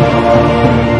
Lord.